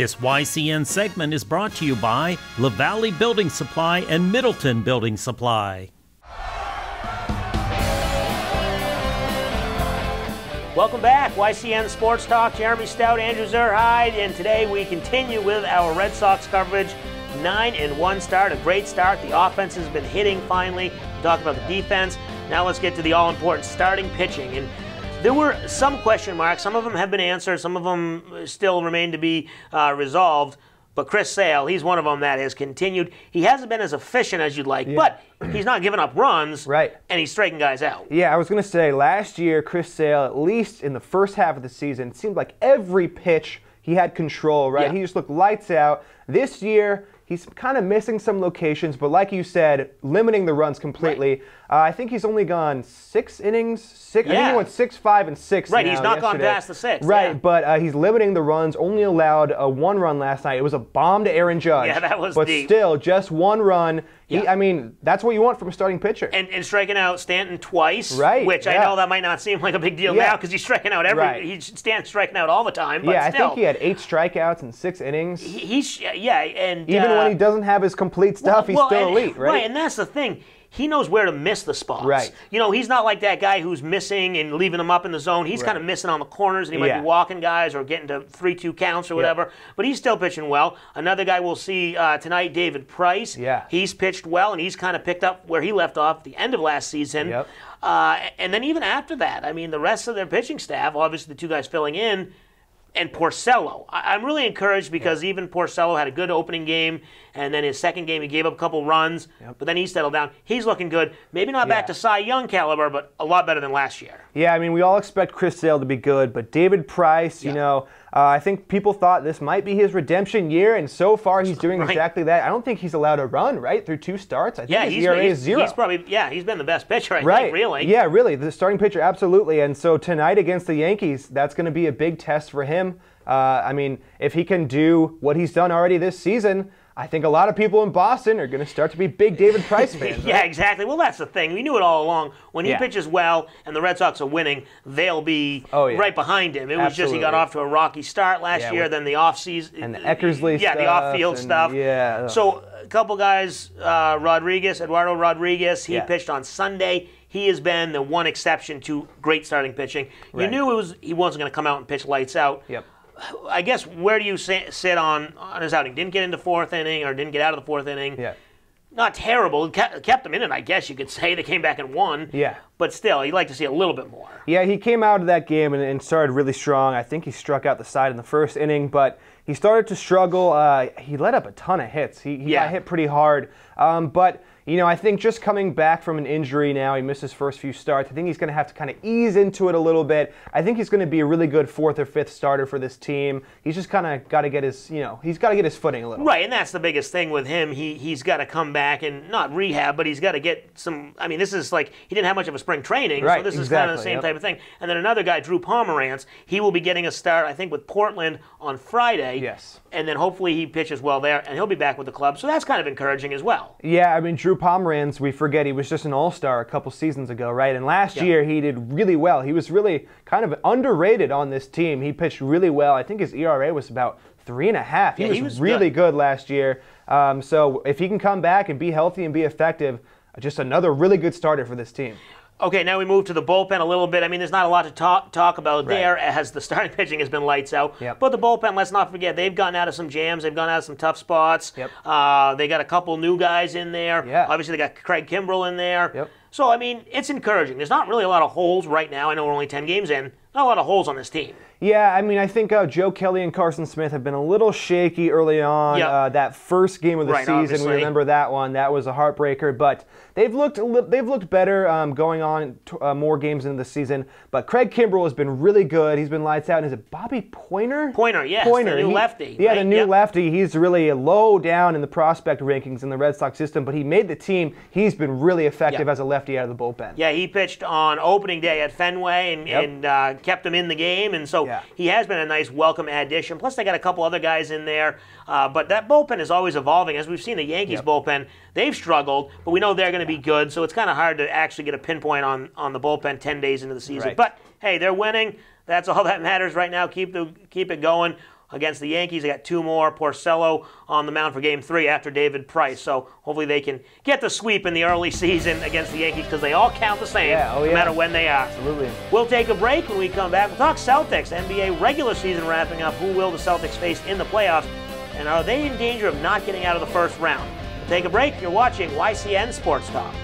This YCN segment is brought to you by LaValley Building Supply and Middleton Building Supply. Welcome back, YCN Sports Talk. Jeremy Stout, Andrew Zerhide, and today we continue with our Red Sox coverage. Nine and one start, a great start. The offense has been hitting finally. We talked about the defense. Now let's get to the all-important starting pitching. And there were some question marks. Some of them have been answered. Some of them still remain to be uh, resolved. But Chris Sale, he's one of them that has continued. He hasn't been as efficient as you'd like, yeah. but he's not giving up runs. Right. And he's striking guys out. Yeah, I was going to say last year, Chris Sale, at least in the first half of the season, seemed like every pitch he had control, right? Yeah. He just looked lights out. This year, he's kind of missing some locations, but like you said, limiting the runs completely. Right. Uh, I think he's only gone six innings. Six. Yeah. I think he went six, five, and six. Right. He's not yesterday. gone past the six. Right. Yeah. But uh, he's limiting the runs. Only allowed a one run last night. It was a bomb to Aaron Judge. Yeah, that was. But deep. still, just one run. He, yeah. I mean, that's what you want from a starting pitcher. And, and striking out Stanton twice. Right. Which yeah. I know that might not seem like a big deal now because he's striking out every. Right. He's Stanton striking out all the time. yeah, still. I think he had eight strikeouts in six innings. He, he's yeah, and even uh, when he doesn't have his complete stuff, well, he's still and, elite, right? Right, and that's the thing he knows where to miss the spots. Right. You know, he's not like that guy who's missing and leaving them up in the zone. He's right. kind of missing on the corners, and he might yeah. be walking guys or getting to three-two counts or whatever. Yeah. But he's still pitching well. Another guy we'll see uh, tonight, David Price. Yeah. He's pitched well, and he's kind of picked up where he left off at the end of last season. Yep. Uh, and then even after that, I mean, the rest of their pitching staff, obviously the two guys filling in, and Porcello. I'm really encouraged because yeah. even Porcello had a good opening game, and then his second game he gave up a couple runs, yep. but then he settled down. He's looking good. Maybe not yeah. back to Cy Young caliber, but a lot better than last year. Yeah, I mean, we all expect Chris Sale to be good, but David Price, yeah. you know, uh, I think people thought this might be his redemption year, and so far he's doing right. exactly that. I don't think he's allowed to run, right, through two starts. I think yeah, his he's, ERA he's, is zero. He's probably, yeah, he's been the best pitcher, I right. think, really. Yeah, really, the starting pitcher, absolutely. And so tonight against the Yankees, that's going to be a big test for him. Uh, I mean, if he can do what he's done already this season, I think a lot of people in Boston are going to start to be big David Price fans. yeah, right? exactly. Well, that's the thing. We knew it all along. When he Yeah. pitches well and the Red Sox are winning, they'll be Oh, yeah. right behind him. It was just he got off to a rocky start last Yeah, year, then the off season and the Eckersley stuff. yeah, the off field stuff. yeah. So a couple guys, uh, Rodriguez, Eduardo Rodriguez, he Yeah. pitched on Sunday. He has been the one exception to great starting pitching. You Right. knew it was he wasn't going to come out and pitch lights out. Yep. I guess where do you sit on on his outing? Didn't get into fourth inning or didn't get out of the fourth inning. Yeah. Not terrible. Kept, kept them in it, I guess you could say. They came back and won. Yeah. But still, you'd like to see a little bit more. Yeah, he came out of that game and, and started really strong. I think he struck out the side in the first inning, but he started to struggle. Uh, he let up a ton of hits. He, he Yeah. got hit pretty hard. Um, but, you know, I think just coming back from an injury now, he missed his first few starts. I think he's going to have to kind of ease into it a little bit. I think he's going to be a really good fourth or fifth starter for this team. He's just kind of got to get his, you know, he's got to get his footing a little. Right, and that's the biggest thing with him. He he's got to come back and not rehab, but he's got to get some. I mean, this is like he didn't have much of a spring training, so Right, this is kind of the same yep. type of thing. And then another guy, Drew Pomeranz, he will be getting a start, I think, with Portland on Friday. Yes. And then hopefully he pitches well there, and he'll be back with the club. So that's kind of encouraging as well. Yeah, I mean, Drew Pomeranz, we forget he was just an all star a couple seasons ago, right? And last Yeah. year he did really well. He was really kind of underrated on this team. He pitched really well. I think his ERA was about three and a half. He, Yeah, was, he was really good. good. last year. Um, so if he can come back and be healthy and be effective, just another really good starter for this team. Okay, now we move to the bullpen a little bit. I mean, there's not a lot to talk talk about Right. there as the starting pitching has been lights out. Yep. But the bullpen, let's not forget, they've gotten out of some jams. They've gone out of some tough spots. Yep. Uh, they got a couple new guys in there. Yeah. Obviously, they got Craig Kimbrel in there. Yep. So, I mean, it's encouraging. There's not really a lot of holes right now. I know we're only 10 games in. Not a lot of holes on this team. Yeah, I mean, I think uh, Joe Kelly and Carson Smith have been a little shaky early on. Yep. Uh, that first game of the Right, season, obviously. we remember that one. That was a heartbreaker. But they've looked li- they've looked better um, going on t- uh, more games into the season. But Craig Kimbrel has been really good. He's been lights out. And is it Bobby Poyner? Poyner, yes, the Poyner, new He- lefty, Yeah, right? the new Yep. lefty. He's really low down in the prospect rankings in the Red Sox system, but he made the team. He's been really effective Yep. as a lefty out of the bullpen. Yeah, he pitched on opening day at Fenway and, and uh, kept them in the game, and so Yeah. he has been a nice welcome addition. Plus, they got a couple other guys in there, uh, but that bullpen is always evolving. As we've seen, the Yankees Yep. bullpen they've struggled, but we know they're going to be good. So it's kind of hard to actually get a pinpoint on on the bullpen ten days into the season. Right. But hey, they're winning. That's all that matters right now. Keep the keep it going. Against the Yankees. They got two more. Porcello on the mound for game three after David Price. So hopefully they can get the sweep in the early season against the Yankees because they all count the same Yeah, oh, no yeah. matter when they are. Absolutely. We'll take a break when we come back. We'll talk Celtics, NBA regular season wrapping up. Who will the Celtics face in the playoffs? And are they in danger of not getting out of the first round? We'll take a break. You're watching YCN Sports Talk.